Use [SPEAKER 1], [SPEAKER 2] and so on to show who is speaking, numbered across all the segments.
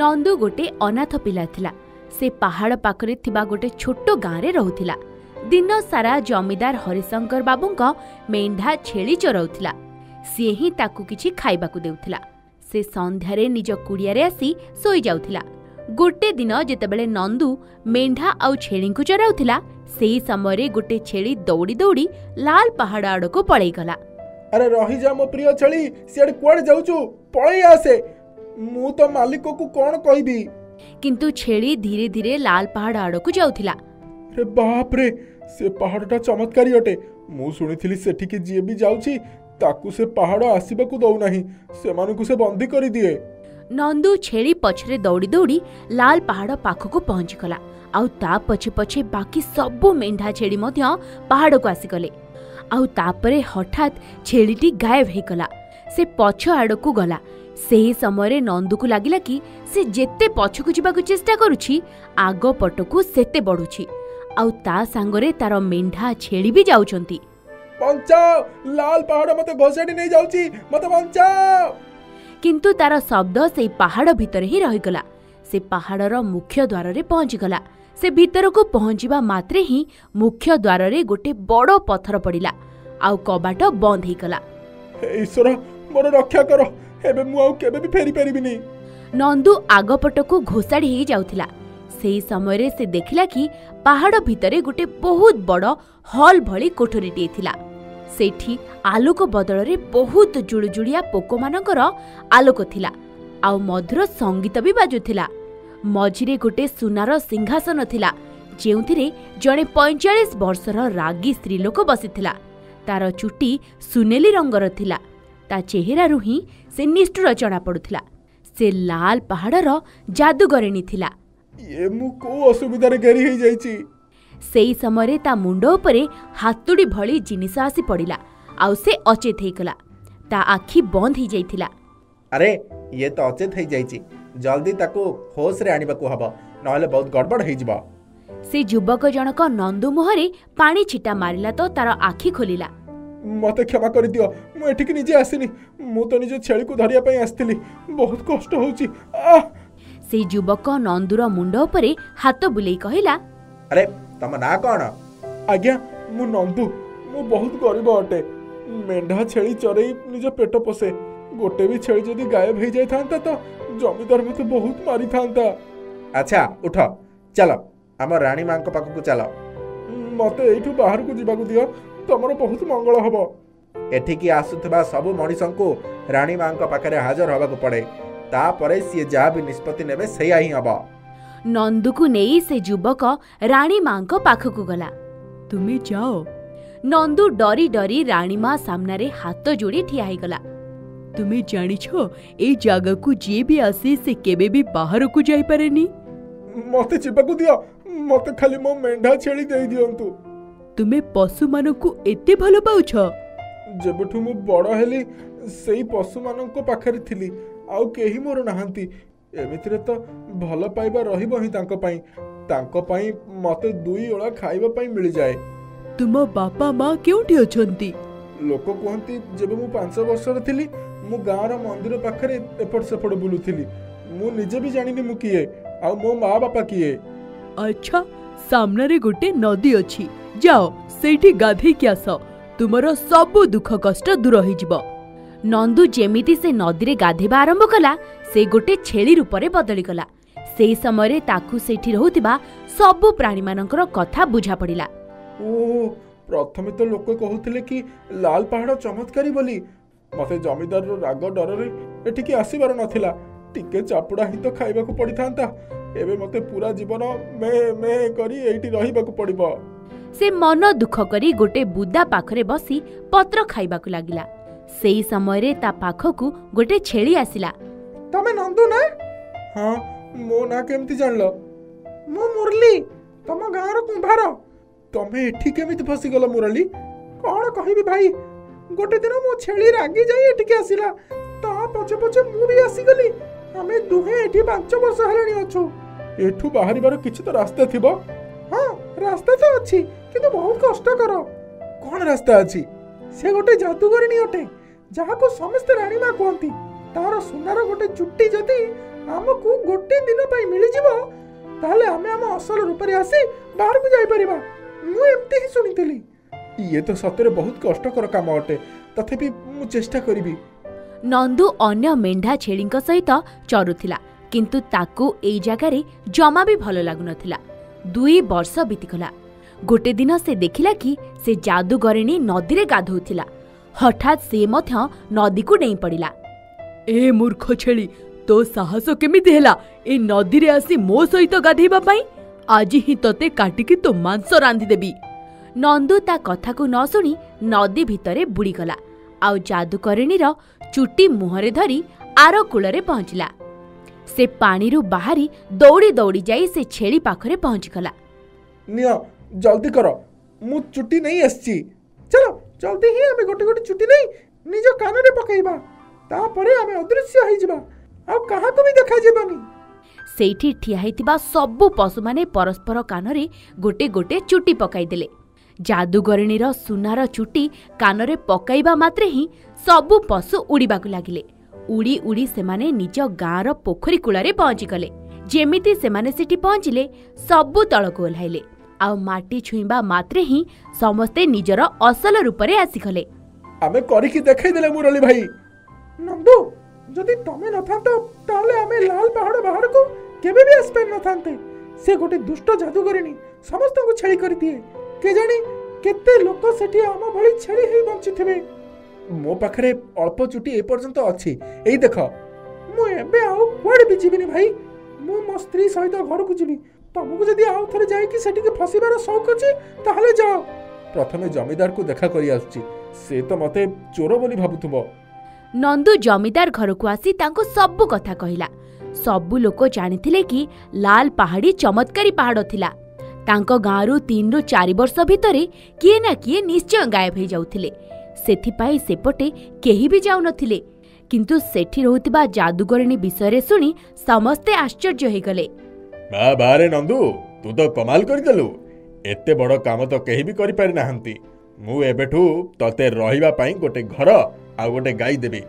[SPEAKER 1] ନନ୍ଦୁ ଗୋଟେ ଅନାଥ ପିଲା ଥିଲା। ସେ ପାହାଡ଼ ପାଖରେ ଥିବା ଗୋଟେ ଛୋଟ ଗାଁରେ ରହୁଥିଲା। ଦିନ ସାରା ଜମିଦାର ହରିଶଙ୍କର ବାବୁଙ୍କ ମେଣ୍ଢା ଛେଳି ଚରାଉଥିଲା। ସିଏ ହିଁ ତାକୁ କିଛି ଖାଇବାକୁ ଦେଉଥିଲା। ସେ ସନ୍ଧ୍ୟାରେ ନିଜ କୁଡ଼ିଆରେ ଆସି ଶୋଇଯାଉଥିଲା ଗୋଟେ ଦିନ ଯେତେବେଳେ ନନ୍ଦୁ ମେଣ୍ଢା ଆଉ ଛେଳିଙ୍କୁ ଚରାଉଥିଲା ସେହି ସମୟରେ ଗୋଟେ ଛେଳି ଦୌଡ଼ି ଦୌଡ଼ି ଲାଲ ପାହାଡ଼ ଆଡ଼କୁ ପଳେଇଗଲା।
[SPEAKER 2] ଆରେ ରହିଯା ମୋ ପ୍ରିୟ ଛେଳି ସିଆଡ଼େ କୁଆଡ଼େ ଯାଉଛୁ? ପଳେଇ ଆସେ। ମୁଁ ତ ମାଲିକକୁ କ'ଣ କହିବି?
[SPEAKER 1] କିନ୍ତୁ ଛେଳି ଧୀରେ ଧୀରେ ଲାଲ ପାହାଡ଼ ଆଡ଼କୁ ଯାଉଥିଲା।
[SPEAKER 2] ରେ ବାପରେ ସେ ପାହାଡ଼ଟା ଚମତ୍କାରୀ ଅଟେ। ମୁଁ ଶୁଣିଥିଲି ସେଠିକି ଯିଏ ବି ଯାଉଛି ତାକୁ ସେ ପାହାଡ଼ ଆସିବାକୁ ଦଉନାହିଁ। ସେମାନଙ୍କୁ ସେ ବନ୍ଦୀ କରିଦିଏ।
[SPEAKER 1] ନନ୍ଦୁ ଛେଳି ପଛରେ ଦୌଡ଼ି ଦୌଡ଼ି ଲାଲ ପାହାଡ଼ ପାଖକୁ ପହଞ୍ଚିଗଲା। ଆଉ ତା ପଛେ ପଛେ ବାକି ସବୁ ମେଣ୍ଢା ଛେଳି ମଧ୍ୟ ପାହାଡ଼କୁ ଆସିଗଲେ। ଆଉ ତାପରେ ହଠାତ୍ ଛେଳିଟି ଗାୟବ ହେଇଗଲା। ସେ ପଛ ଆଡ଼କୁ ଗଲା। ସେହି ସମୟରେ ନନ୍ଦୁକୁ ଲାଗିଲା କି ସେ ଯେତେ ପଛକୁ ଯିବାକୁ ଚେଷ୍ଟା କରୁଛି ଆଗ ପଟକୁ ସେତେ ବଢ଼ୁଛି। ଆଉ ତା ସାଙ୍ଗରେ ତାର ମେଣ୍ଢା ଛେଳି ବି ଯାଉଛନ୍ତି।
[SPEAKER 2] ବଞ୍ଚାଅ! ଲାଲ ପାହାଡ଼ ମତେ ଘୋଷାଡ଼ି ମତେ ବଞ୍ଚାଅ!
[SPEAKER 1] କିନ୍ତୁ ତାର ଶବ୍ଦ ସେଇ ପାହାଡ଼ ଭିତରେ ହିଁ ରହିଗଲା। ସେ ପାହାଡ଼ର ମୁଖ୍ୟ ଦ୍ୱାରରେ ପହଞ୍ଚିଗଲା। ସେ ଭିତରକୁ ପହଞ୍ଚିବା ମାତ୍ରେ ହିଁ ମୁଖ୍ୟ ଦ୍ୱାରରେ ଗୋଟେ ବଡ଼ ପଥର ପଡ଼ିଲା। ଆଉ କବାଟ ବନ୍ଦ ହେଇଗଲା।
[SPEAKER 2] ଈଶ୍ୱର ମୋର ରକ୍ଷା କର। ଏବେ ମୁଁ ଆଉ କେବେ ବି ଫେରି ପାରିବିନି।
[SPEAKER 1] ନନ୍ଦୁ ଆଗପଟକୁ ଘୋଷାଡ଼ି ହେଇ ଯାଉଥିଲା। ସେହି ସମୟରେ ସେ ଦେଖିଲା କି ପାହାଡ଼ ଭିତରେ ଗୋଟେ ବହୁତ ବଡ଼ ହଲ୍ ଭଳି କୋଠରୀଟିଏ ଥିଲା ସେଠି ଆଲୋକ ବଦଳରେ ବହୁତ ଜୁଳୁଜୁଳିଆ ପୋକମାନଙ୍କର ଆଲୋକ ଥିଲା। ଆଉ ମଧୁର ସଙ୍ଗୀତ ବି ବାଜୁଥିଲା। ମଝିରେ ଗୋଟେ ସୁନାର ସିଂହାସନ ଥିଲା ଯେଉଁଥିରେ ଜଣେ ପଇଁଚାଳିଶ ବର୍ଷର ରାଗୀ ସ୍ତ୍ରୀଲୋକ ବସିଥିଲା। ତାର ଚୁଟି ସୁନେଲି ରଙ୍ଗର ଥିଲା। ତା ଚେହେରାରୁ ହିଁ ସେ ନିଷ୍ଠୁର ଜଣାପଡ଼ୁଥିଲା ସେ ଲାଲ ପାହାଡ଼ର ଯାଦୁଗରିଣୀ ଥିଲା।
[SPEAKER 2] ଇଏ ମୁଁ କୋଉ ଅସୁବିଧାରେ ଘେରି ହେଇଯାଇଛି?
[SPEAKER 1] ସେଇ ସମୟରେ ତା ମୁଣ୍ଡ ଉପରେ ହାତୁଡ଼ି ଭଳି ଜିନିଷ ଆସି ପଡ଼ିଲା ଆଉ ସେ ଅଚେତ ହେଇଗଲା। ତା ଆଖି ବନ୍ଦ ହେଇଯାଇଥିଲା।
[SPEAKER 2] ଆରେ ଇଏ ତ ଅଚେତ ହେଇଯାଇଛି। ଜଲ୍ଦି ତାକୁ ହୋସରେ ଆଣିବାକୁ ହବ ନହେଲେ ବହୁତ ଗଡ଼ବଡ଼ ହେଇଯିବ।
[SPEAKER 1] ସେ ଯୁବକ ଜଣକ ନନ୍ଦୁ ମୁହଁରେ ପାଣି ଛିଟା ମାରିଲା ତ ତାର ଆଖି ଖୋଲିଲା।
[SPEAKER 2] ମତେ କ୍ଷମା କରିଦିଅ ମୁଁ ଏଠିକି ନିଜେ ଆସିନି ମୁଁ ତ ନିଜ ଛେଳିକୁ ଧରିବା ପାଇଁ ଆସିଥିଲି। ବହୁତ କଷ୍ଟ ହଉଛି। ଆଃ!
[SPEAKER 1] ସେଇ ଯୁବକ ନନ୍ଦୁର ମୁଣ୍ଡ ଉପରେ ହାତ ବୁଲେଇ କହିଲା
[SPEAKER 2] ଆରେ ତମ ନାଁ କ'ଣ? ଆଜ୍ଞା ମୁଁ ନନ୍ଦୁ। ମୁଁ ବହୁତ ଗରିବ ଅଟେ। ମେଣ୍ଢା ଛେଳି ଚରେଇ ନିଜ ପେଟ ପୋଷେ। ଗୋଟେ ବି ଛେଳି ଯଦି ଗାୟବ ହେଇଯାଇଥାନ୍ତା ତ ଜମିଦାର ମତେ ବହୁତ ମାରିଥାନ୍ତା। ଆଚ୍ଛା ଉଠ। ଚାଲ ଆମ ରାଣୀ ମାଙ୍କ ପାଖକୁ ଚାଲ। ମତେ ଏଇଠୁ ବାହାରକୁ ଯିବାକୁ ଦିଅ। ତମର ବହୁତ ମଙ୍ଗଳ ହବ। ଏଠିକି ଆସୁଥିବା ସବୁ ମଣିଷଙ୍କୁ ରାଣୀ ମାଙ୍କ ପାଖରେ ହାଜର ହେବାକୁ ପଡ଼େ। ତାପରେ ସିଏ ଯାହା ବି ନିଷ୍ପତ୍ତି ନେବେ ସେଇଆ ହିଁ ହବ।
[SPEAKER 1] ନନ୍ଦୁକୁ ନେଇ ସେ ଯୁବକ ରାଣୀ ମାଙ୍କ ପାଖକୁ ଗଲା।
[SPEAKER 3] ତୁମେ ଯାଅ।
[SPEAKER 1] ନନ୍ଦୁ ଡରି ଡରି ରାଣୀ ମା ସାମ୍ନାରେ ହାତ ଯୋଡ଼ି ଠିଆ ହେଇଗଲା।
[SPEAKER 3] ତୁମେ ଜାଣିଛ ଏଇ ଜାଗାକୁ ଯିଏ ବି ଆସେ ସେ କେବେ ବି ବାହାରକୁ ଯାଇପାରେନି?
[SPEAKER 2] ମତେ ଯିବାକୁ ଦିଅ। ମତେ ଖାଲି ମୋ ମେଣ୍ଢା ଛେଳି ଦେଇ ଦିଅନ୍ତୁ
[SPEAKER 3] ତୁମେ ପଶୁମାନଙ୍କୁ ଏତେ ଭଲ ପାଉଛ?
[SPEAKER 2] ଯେବେଠୁ ମୁଁ ବଡ଼ ହେଲି ସେଇ ପଶୁମାନଙ୍କ ପାଖରେ ଥିଲି। ଆଉ କେହି ମୋର ନାହାନ୍ତି। ଏମିତିରେ ତ ଭଲ ପାଇବା ରହିବ ହିଁ ତାଙ୍କ ପାଇଁ। ତାଙ୍କ ପାଇଁ ମତେ ଦୁଇ ଓଳା ଖାଇବା ପାଇଁ ମିଳିଯାଏ।
[SPEAKER 3] ତୁମ ବାପା ମା କେଉଁଠି ଅଛନ୍ତି?
[SPEAKER 2] ଲୋକ କୁହନ୍ତି ଯେବେ ମୁଁ ପାଞ୍ଚ ବର୍ଷର ଥିଲି ମୁଁ ଗାଁର ମନ୍ଦିର ପାଖରେ ଏପଟ ସେପଟ ବୁଲୁଥିଲି। ମୁଁ ନିଜେ ବି ଜାଣିନି ମୁଁ କିଏ ଆଉ ମୋ ମା ବାପା କିଏ।
[SPEAKER 3] ଆଚ୍ଛା ସାମ୍ନାରେ ଗୋଟେ ନଦୀ ଅଛି। ଯାଅ ସେଇଠି ଗାଧେଇକି ଆସ। ତୁମର ସବୁ ଦୁଃଖ କଷ୍ଟ ଦୂର ହେଇଯିବ।
[SPEAKER 1] ନନ୍ଦୁ ଯେମିତି ସେ ନଦୀରେ ଗାଧେଇବା ଆରମ୍ଭ କଲା ସେ ଗୋଟେ ଛେଳି ରୂପରେ ବଦଳିଗଲା। ସେହି ସମୟରେ ତାକୁ ସେଇଠି ରହୁଥିବା ସବୁ ପ୍ରାଣୀମାନଙ୍କର କଥା ବୁଝାପଡ଼ିଲା
[SPEAKER 2] ଓ ପ୍ରଥମେ ତ ଲୋକ କହୁଥିଲେ କି ଲାଲ ପାହାଡ଼ ଚମତ୍କାରୀ ବୋଲି। ମତେ ଜମିଦାରର ରାଗ ଡରରେ ଏଠିକି ଆସିବାର ନଥିଲା। ଟିକେ ଚାପୁଡ଼ା ହିଁ ତ ଖାଇବାକୁ ପଡ଼ିଥାନ୍ତା। ଏବେ ମତେ ପୁରା ଜୀବନ ମେ ମେ କରି ଏଇଠି ରହିବାକୁ ପଡ଼ିବ।
[SPEAKER 1] ସେ ମନ ଦୁଃଖ କରି ଗୋଟେ ବୁଦା ପାଖରେ ବସି ପତ୍ର ଖାଇବାକୁ ଲାଗିଲା। ସେହି ସମୟରେ ତା ପାଖକୁ ଗୋଟେ ଛେଳି ଆସିଲା।
[SPEAKER 2] ତମେ ନନ୍ଦୁ ନା ହଁ ମୋ ନାଁ କେମିତି ଜାଣିଲ? ମୁଁ ମୁରଲି ତମ ଗାଁର କୁମ୍ଭାର। ତମେ ଏଠି କେମିତି ଫସିଗଲ ମୁରଲି? କଣ କହିବି ଭାଇ? ଗୋଟେ ଦିନ ମୋ ଛେଳି ରାଗି ଯାଇ ଏଠିକି ଆସିଲା। ତା ପଛେ ପଛେ ମୁଁ ବି ଆସିଗଲି। ଆମେ ଦୁହେଁ ଏଠି ପାଞ୍ଚ ବର୍ଷ ହେଲାଣି ଅଛୁ। ଏଠୁ ବାହାରିବାର କିଛି ତ ରାସ୍ତା ଥିବ? ହଁ ରାସ୍ତା ତ ଅଛି କିନ୍ତୁ ବହୁତ କଷ୍ଟକର। କଣ ରାସ୍ତା ଅଛି? ସେ ଗୋଟେ ଯାଦୁଗରିଣୀ ଅଟେ ଯାହାକୁ ସମସ୍ତେ ରାଣୀମା କୁହନ୍ତି। ତାର ସୁନାର ଗୋଟେ ଚୁଟି ଯଦି ଆମକୁ ଗୋଟେ ଦିନ ପାଇଁ ମିଳିଯିବ ତାହେଲେ ଆମେ ଆମ ଅସଲ ରୂପରେ ଆସି ବାହାରକୁ ଯାଇପାରିବା। ମୁଁ ଏମିତି ହିଁ ଶୁଣିଥିଲି। ଇଏ ତ ସତରେ ବହୁତ କଷ୍ଟକର କାମ ଅଟେ। ତଥାପି ମୁଁ ଚେଷ୍ଟା କରିବି।
[SPEAKER 1] ନନ୍ଦୁ ଅନ୍ୟ ମେଣ୍ଢା ଛେଳିଙ୍କ ସହିତ ଚରୁଥିଲା କିନ୍ତୁ ତାକୁ ଏଇ ଜାଗାରେ ଜମା ବି ଭଲ ଲାଗୁନଥିଲା। ଦୁଇ ବର୍ଷ ବିତିଗଲା ଗୋଟେ ଦିନ ସେ ଦେଖିଲା କି ସେ ଯାଦୁଗରିଣୀ ନଦୀରେ ଗାଧୋଉଥିଲା। ହଠାତ୍ ସେ ମଧ୍ୟ ନଦୀକୁ ଡେଇଁ ପଡ଼ିଲା।
[SPEAKER 3] ଏ ମୂର୍ଖ ଛେଳି ତୋ ସାହସ କେମିତି ହେଲା ଏ ନଦୀରେ ଆସି ମୋ ସହିତ ଗାଧେଇବା ପାଇଁ? ଆଜି ହିଁ ତତେ କାଟିକି ତୋ ମାଂସ ରାନ୍ଧିଦେବି।
[SPEAKER 1] ନନ୍ଦୁ ତା କଥାକୁ ନ ଶୁଣି ନଦୀ ଭିତରେ ବୁଡ଼ିଗଲା। ଆଉ ଯାଦୁକରିଣୀର ଚୁଟି ମୁହଁରେ ଧରି ଆର କୂଳରେ ପହଞ୍ଚିଲା। ସେ ପାଣିରୁ ବାହାରି ଦୌଡ଼ି ଦୌଡ଼ି ଯାଇ ସେ ଛେଳି ପାଖରେ ପହଞ୍ଚିଗଲା।
[SPEAKER 2] ନିଅ ଜଲ୍ଦି କର। ମୁଁ ଚୁଟି ନେଇ ଆସିଛି। ଚାଲ ଜଲ୍ଦି ହିଁ ଆମେ ଗୋଟେ ଗୋଟେ ଚୁଟି ନେଇ ନିଜ କାନରେ ପକାଇବା। ତାପରେ ଆମେ ଅଦୃଶ୍ୟ ହେଇଯିବା। ଆଉ କାହାକୁ ବି ଦେଖାଯିବନି।
[SPEAKER 1] ସେଇଠି ଠିଆ ହେଇଥିବା ସବୁ ପଶୁମାନେ ପରସ୍ପର କାନରେ ଗୋଟେ ଗୋଟେ ଚୁଟି ପକାଇଦେଲେ। ଯାଦୁଗରିଣୀର ସୁନାର ଚୁଟି କାନରେ ପକାଇବା ମାତ୍ରେ ହିଁ ସବୁ ପଶୁ ଉଡ଼ିବାକୁ ଲାଗିଲେ। ଉଡ଼ି ଉଡ଼ି ସେମାନେ ନିଜ ଗାଁର ପୋଖରୀ କୂଳରେ ପହଞ୍ଚିଗଲେ। ଯେମିତି ସେମାନେ ସେଠି ପହଞ୍ଚିଲେ ସବୁ ତଳକୁ ଓହ୍ଲାଇଲେ। ଆଉ ମାଟି ଛୁଇଁବା ମାତ୍ରେ ହିଁ ସମସ୍ତେ ନିଜର ଅସଲ ରୂପରେ ଆସିଗଲେ।
[SPEAKER 2] ଆମେ କରିକି ଦେଖେଇଦେଲେ ମୁରଲି ଭାଇ। ନନ୍ଦୁ ଯଦି ତମେ ନଥାନ୍ତ ତାହେଲେ ଆମେ ଲାଲ ପାହାଡ ବାହାରକୁ କେବେ ବି ଆସିପାରିନଥାନ୍ତେ ସେ ଗୋଟେ ଦୁଷ୍ଟ ଯାଦୁଗରିଣୀ ସମସ୍ତଙ୍କୁ ଛେଳି କରିଦିଏ। କେଜାଣି କେତେ ଲୋକ ସେଠି ଆମ ଭଳି ଛେଳି ହେଇ ବଞ୍ଚିଥିବେ। ମୋ ପାଖରେ ଅଳ୍ପ ଚୁଟି ଏପର୍ଯ୍ୟନ୍ତ ଅଛି। ଏଇ ଦେଖ। ମୁଁ ଏବେ ଆଉ କୁଆଡେ ବି ଯିବିନି ଭାଇ। ମୁଁ ମୋ ସ୍ତ୍ରୀ ସହିତ ଘରକୁ ଯିବି। ତମକୁ ଯଦି ଆଉ ଥରେ ଯାଇକି ସେଠିକି ଫସିବାର ସଉକ ଅଛି ତାହେଲେ ଯାଅ। ପ୍ରଥମେ ଜମିଦାରକୁ ଦେଖା କରି ଆସୁଛି। ସେ ତ ମତେ ଚୋର ବୋଲି ଭାବୁଥିବ।
[SPEAKER 1] ନନ୍ଦୁ ଜମିଦାର ଘରକୁ ଆସି ତାଙ୍କୁ ସବୁ କଥା କହିଲା। ସବୁ ଲୋକ ଜାଣିଥିଲେ କି ଲାଲ ପାହାଡି ଚମତ୍କାରୀ ପାହାଡ ଥିଲା। ତାଙ୍କ ଗାଁରୁ ତିନିରୁ ଚାରି ବର୍ଷ ଭିତରେ କିଏ ନା କିଏ ନିଶ୍ଚୟ ଗାୟବ ହେଇଯାଉଥିଲେ। ସେଥିପାଇଁ ସେପଟେ କେହି ବି ଯାଉନଥିଲେ। କିନ୍ତୁ ସେଠି ରହୁଥିବା ଯାଦୁଗରିଣୀ ବିଷୟରେ ଶୁଣି ସମସ୍ତେ ଆଶ୍ଚର୍ଯ୍ୟ ହେଇଗଲେ।
[SPEAKER 2] ବା ବାରେ ନନ୍ଦୁ ତୁ ତ କମାଲ କରିଦେଲୁ। ଏତେ ବଡ କାମ ତ କେହି ବି କରିପାରି ନାହାନ୍ତି ମୁଁ ଏବେଠୁ ତତେ ରହିବା ପାଇଁ ଗୋଟେ ଘର ଆଉ ଗୋଟେ ଗାଈ ଦେବି।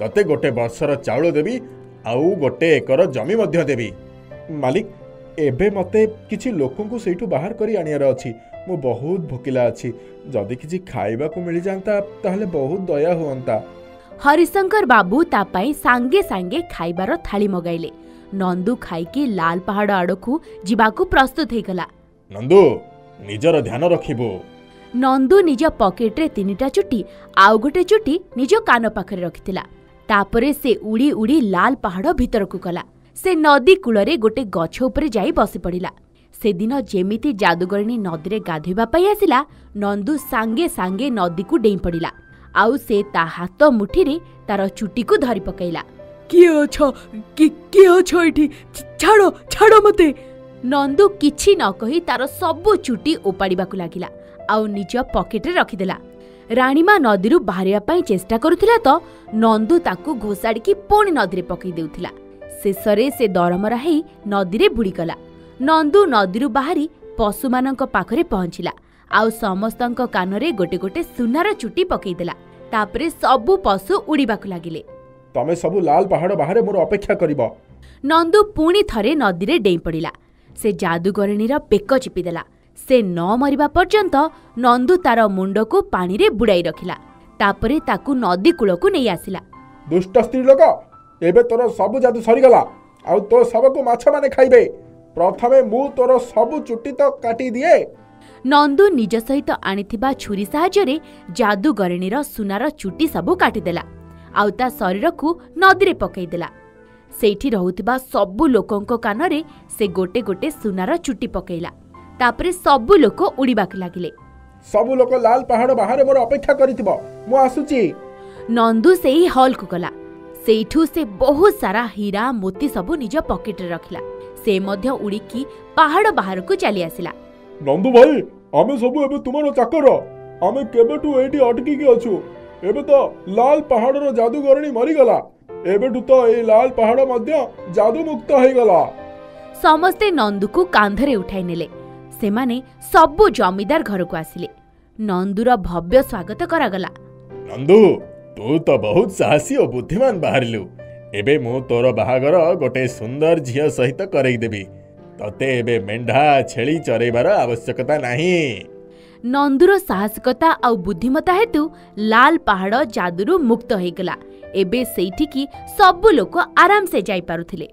[SPEAKER 2] ତତେ ଗୋଟେ ବର୍ଷର ଚାଉଳ ଦେବି ଆଉ ଗୋଟେ ଏକର ଜମି ମଧ୍ୟ ଦେବି। ମାଲିକ ଏବେ ମତେ କିଛି ଲୋକଙ୍କୁ ସେଇଠୁ ବାହାର କରି ଆଣିବାର ଅଛି। ମୁଁ ବହୁତ ଭୋକିଲା ଅଛି। ଯଦି କିଛି ଖାଇବାକୁ ମିଳିଯାଆନ୍ତା ତାହେଲେ ବହୁତ ଦୟା ହୁଅନ୍ତା।
[SPEAKER 1] ହରିଶଙ୍କର ବାବୁ ତା ପାଇଁ ସାଙ୍ଗେ ସାଙ୍ଗେ ଖାଇବାର ଥାଳି ମଗାଇଲେ। ନନ୍ଦୁ ଖାଇକି ଲାଲ ପାହାଡ ଆଡକୁ ଯିବାକୁ ପ୍ରସ୍ତୁତ ହେଇଗଲା।
[SPEAKER 2] ନନ୍ଦୁ ନିଜର ଧ୍ୟାନ ରଖିବୁ।
[SPEAKER 1] ନନ୍ଦୁ ନିଜ ପକେଟରେ ତିନିଟା ଚୁଟି ଆଉ ଗୋଟେ ଚୁଟି ନିଜ କାନ ପାଖରେ ରଖିଥିଲା। ତାପରେ ସେ ଉଡ଼ି ଉଡ଼ି ଲାଲ ପାହାଡ ଭିତରକୁ ଗଲା। ସେ ନଦୀ କୂଳରେ ଗୋଟେ ଗଛ ଉପରେ ଯାଇ ବସି ପଡ଼ିଲା ସେଦିନ ଯେମିତି ଯାଦୁଗରିଣୀ ନଦୀରେ ଗାଧୋଇବା ପାଇଁ ଆସିଲା ନନ୍ଦୁ ସାଙ୍ଗେ ସାଙ୍ଗେ ନଦୀକୁ ଡେଇଁ ପଡ଼ିଲା। ଆଉ ସେ ତା ହାତ ମୁଠିରେ ତାର ଚୁଟିକୁ ଧରି ପକାଇଲା।
[SPEAKER 3] କିଏ ଅଛ? କି- କିଏ ଅଛ ଏଠି ଛ- ଛାଡ଼ ଛାଡ଼ ମତେ।
[SPEAKER 1] ନନ୍ଦୁ କିଛି ନ କହି ତାର ସବୁ ଚୁଟି ଓପାଡ଼ିବାକୁ ଲାଗିଲା ଆଉ ନିଜ ପକେଟରେ ରଖିଦେଲା। ରାଣୀମା ନଦୀରୁ ବାହାରିବା ପାଇଁ ଚେଷ୍ଟା କରୁଥିଲା ତ ନନ୍ଦୁ ତାକୁ ଘୋଷାଡ଼ିକି ପୁଣି ନଦୀରେ ପକାଇ ଦେଉଥିଲା। ଶେଷରେ ସେ ଦରମରା ହେଇ ନଦୀରେ ବୁଡ଼ିଗଲା। ନନ୍ଦୁ ନଦୀରୁ ବାହାରି ପଶୁମାନଙ୍କ ପାଖରେ ପହଞ୍ଚିଲା। ଆଉ ସମସ୍ତଙ୍କ କାନରେ ଗୋଟେ ଗୋଟେ ସୁନାର ଚୁଟି ପକାଇଦେଲା। ତାପରେ ସବୁ ପଶୁ ଉଡ଼ିବାକୁ ଲାଗିଲେ।
[SPEAKER 2] ତମେ ସବୁ ଲାଲ ପାହାଡ ବାହାରେ ମୋର ଅପେକ୍ଷା କରିବ।
[SPEAKER 1] ନନ୍ଦୁ ପୁଣି ଥରେ ନଦୀରେ ଡେଇଁ ପଡ଼ିଲା। ସେ ଯାଦୁଗରିଣୀର ବେକ ଚିପିଦେଲା। ସେ ନ ମରିବା ପର୍ଯ୍ୟନ୍ତ ନନ୍ଦୁ ତାର ମୁଣ୍ଡକୁ ପାଣିରେ ବୁଡ଼ାଇ ରଖିଲା। ତାପରେ ତାକୁ ନଦୀ କୂଳକୁ ନେଇ ଆସିଲା।
[SPEAKER 2] ଦୁଷ୍ଟ ସ୍ତ୍ରୀ ଲୋକ ଏବେ ତୋର ସବୁ ଯାଦୁ ସରିଗଲା। ଆଉ ତୋ ଶବକୁ ମାଛମାନେ ଖାଇବେ। ପ୍ରଥମେ ମୁଁ ତୋର ସବୁ ଚୁଟି ତ କାଟି ଦିଏ
[SPEAKER 1] ନନ୍ଦୁ ନିଜ ସହିତ ଆଣିଥିବା ଛୁରୀ ସାହାଯ୍ୟରେ ଯାଦୁଗରିଣୀର ସୁନାର ଚୁଟି ସବୁ କାଟିଦେଲା। ଆଉ ତା ଶରୀରକୁ ନଦୀରେ ପକାଇଦେଲା। ସେଇଠି ରହୁଥିବା ସବୁ ଲୋକଙ୍କ କାନରେ ସେ ଗୋଟେ ଗୋଟେ ସୁନାର ଚୁଟି ପକାଇଲା। ତାପରେ ସବୁ ଲୋକ ଉଡ଼ିବାକୁ ଲାଗିଲେ।
[SPEAKER 2] ସବୁ ଲୋକ ଲାଲ ପାହାଡ ବାହାରେ ମୋର ଅପେକ୍ଷା କରିଥିବ। ମୁଁ ଆସୁଛି
[SPEAKER 1] ନନ୍ଦୁ ସେଇ ହଲ୍କୁ ଗଲା। ସେଇଠୁ ସେ ବହୁତ ସାରା ହୀରା ମୋତି ସବୁ ନିଜ ପକେଟରେ ରଖିଲା। ସେ ମଧ୍ୟ ଉଡ଼ିକି ପାହାଡ଼ ବାହାରକୁ ଚାଲି ଆସିଲା
[SPEAKER 2] ନନ୍ଦୁ ଭାଇ ଆମେ ସବୁ ଏବେ ତୁମର ଚାକର। ଆମେ କେବେଠୁ ଏଇଠି ଅଟକିକି ଅଛୁ। ଏବେ ତ ଲାଲ ପାହାଡର ଯାଦୁଗରଣୀ ମରିଗଲା। ଏବେଠୁ ତ ଏଇ ଲାଲ ପାହାଡ ମଧ୍ୟ ଯାଦୁମୁକ୍ତ ହେଇଗଲା।
[SPEAKER 1] ସମସ୍ତେ ନନ୍ଦୁକୁ କାନ୍ଧରେ ଉଠାଇ ନେଲେ। ସେମାନେ ସବୁ ଜମିଦାର ଘରକୁ ଆସିଲେ। ନନ୍ଦୁର ଭବ୍ୟ ସ୍ୱାଗତ କରାଗଲା।
[SPEAKER 2] ନନ୍ଦୁ! ତୁ ତ ବହୁତ ସାହସୀ ଓ ବୁଦ୍ଧିମାନ ବାହାରିଲୁ। ଏବେ ମୁଁ ତୋର ବାହାଘର ଗୋଟେ ସୁନ୍ଦର ଝିଅ ସହିତ କରେଇଦେବି। ତତେ ଏବେ ମେଣ୍ଢା ଛେଳି ଚରେଇବାର ଆବଶ୍ୟକତା ନାହିଁ।
[SPEAKER 1] ନନ୍ଦୁର ସାହସିକତା ଆଉ ବୁଦ୍ଧିମତା ହେତୁ ଲାଲ ପାହାଡ଼ ଯାଦୁରୁ ମୁକ୍ତ ହେଇଗଲା। ଏବେ ସେଇଠିକି ସବୁ ଲୋକ ଆରାମସେ ଯାଇପାରୁଥିଲେ।